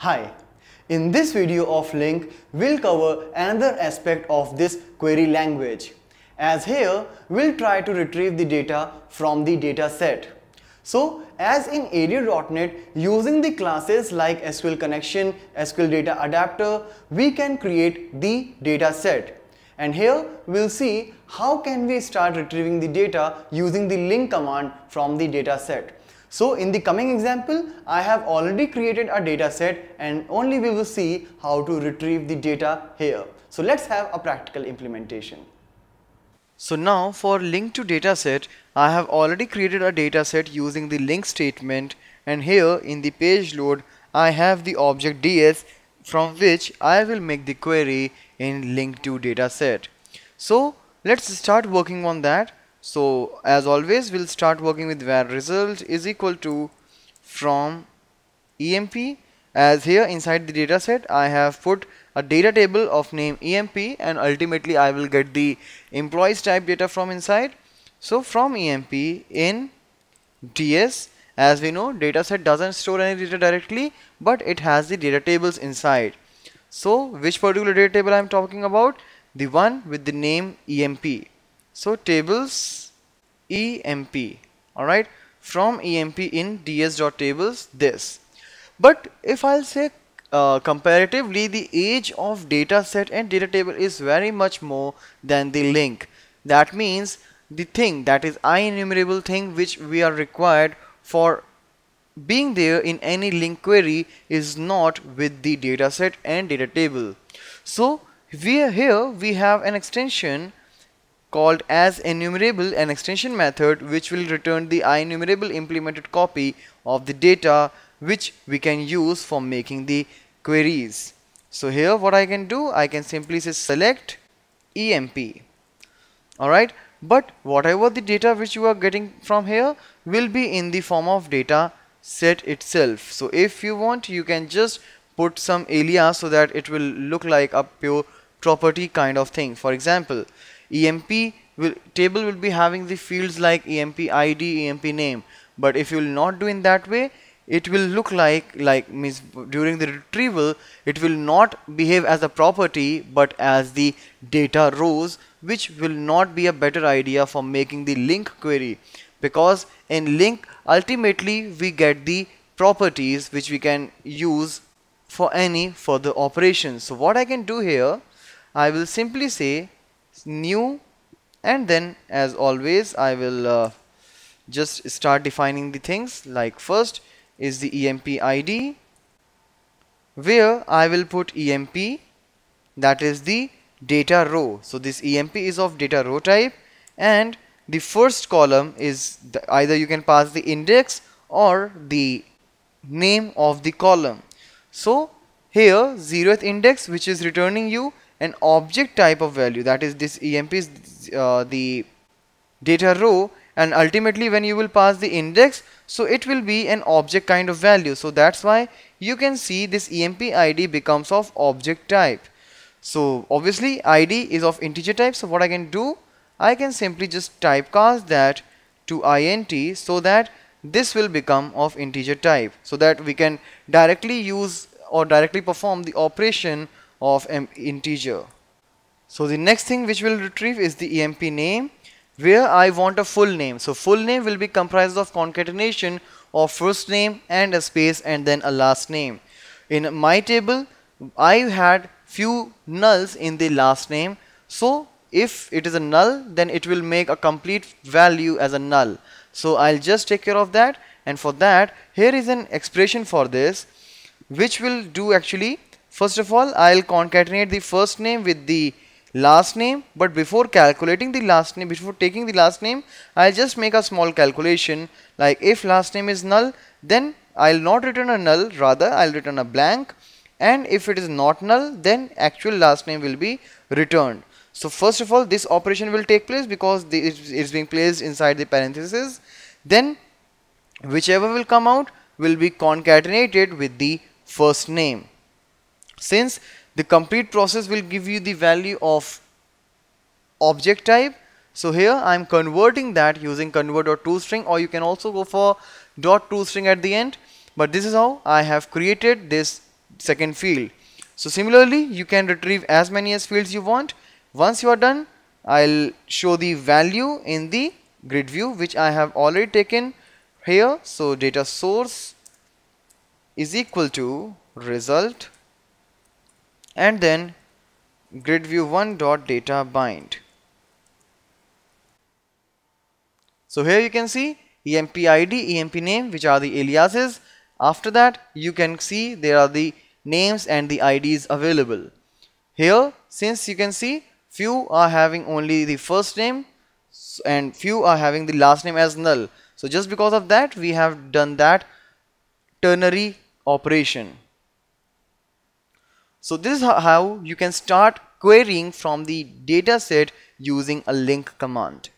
Hi, in this video of LINQ, we'll cover another aspect of this query language. As here, we'll try to retrieve the data from the data set. So, as in ADO.NET, using the classes like SQL connection, SQL data adapter, we can create the data set. And here we'll see how can we start retrieving the data using the LINQ command from the data set. So in the coming example, I have already created a data set and only we will see how to retrieve the data here. So let's have a practical implementation. So now for LINQ to dataset, I have already created a dataset using the LINQ statement and here in the page load, I have the object ds from which I will make the query in LINQ to dataset. So let's start working on that. So as always, we'll start working with var result is equal to from emp as here inside the dataset I have put a data table of name emp and ultimately I will get the employees type data from inside. So from emp in ds as we know dataset doesn't store any data directly but it has the data tables inside. So which particular data table I am talking about? The one with the name emp. So tables emp alright? From emp in ds.tables this. But if I'll say uh, comparatively the age of data set and data table is very much more than the LINQ. That means the thing that is IEnumerable thing which we are required for being there in any LINQ query is not with the data set and data table. So we here we have an extension called as enumerable an extension method which will return the IEnumerable implemented copy of the data which we can use for making the queries. So here what I can do, I can simply say select EMP. Alright, but whatever the data which you are getting from here will be in the form of data set itself. So if you want, you can just put some alias so that it will look like a pure property kind of thing. For example, EMP will, table will be having the fields like EMP ID, EMP name. But if you will not do in that way, it will look like like means during the retrieval it will not behave as a property but as the data rows which will not be a better idea for making the LINQ query because in LINQ ultimately we get the properties which we can use for any further operations so what I can do here I will simply say new and then as always I will uh, just start defining the things like first is the EMP ID where I will put EMP that is the data row. So this EMP is of data row type and the first column is the, either you can pass the index or the name of the column. So here 0th index which is returning you an object type of value that is this EMP is uh, the data row and ultimately when you will pass the index so it will be an object kind of value. So that's why you can see this emp id becomes of object type. So obviously id is of integer type. So what i can do i can simply just typecast that to int so that this will become of integer type. So that we can directly use or directly perform the operation of an integer so the next thing which will retrieve is the emp name where I want a full name. So full name will be comprised of concatenation of first name and a space and then a last name. In my table, I had few nulls in the last name. So if it is a null, then it will make a complete value as a null. So I'll just take care of that. And for that, here is an expression for this, which will do actually, first of all, I'll concatenate the first name with the last name but before calculating the last name before taking the last name I'll just make a small calculation like if last name is null then I'll not return a null rather I'll return a blank and if it is not null then actual last name will be returned. So first of all this operation will take place because it's being placed inside the parenthesis. Then whichever will come out will be concatenated with the first name since the complete process will give you the value of object type so here I'm converting that using convert.toString or you can also go for. dot .toString at the end. But this is how I have created this second field. So similarly you can retrieve as many as fields you want. Once you are done I'll show the value in the grid view which I have already taken here. So data source is equal to result and then grid view 1 dot data bind. So here you can see emp id emp name which are the aliases. After that you can see there are the names and the IDs available. Here since you can see few are having only the first name and few are having the last name as null. So just because of that we have done that ternary operation so this is how you can start querying from the data set using a LINQ command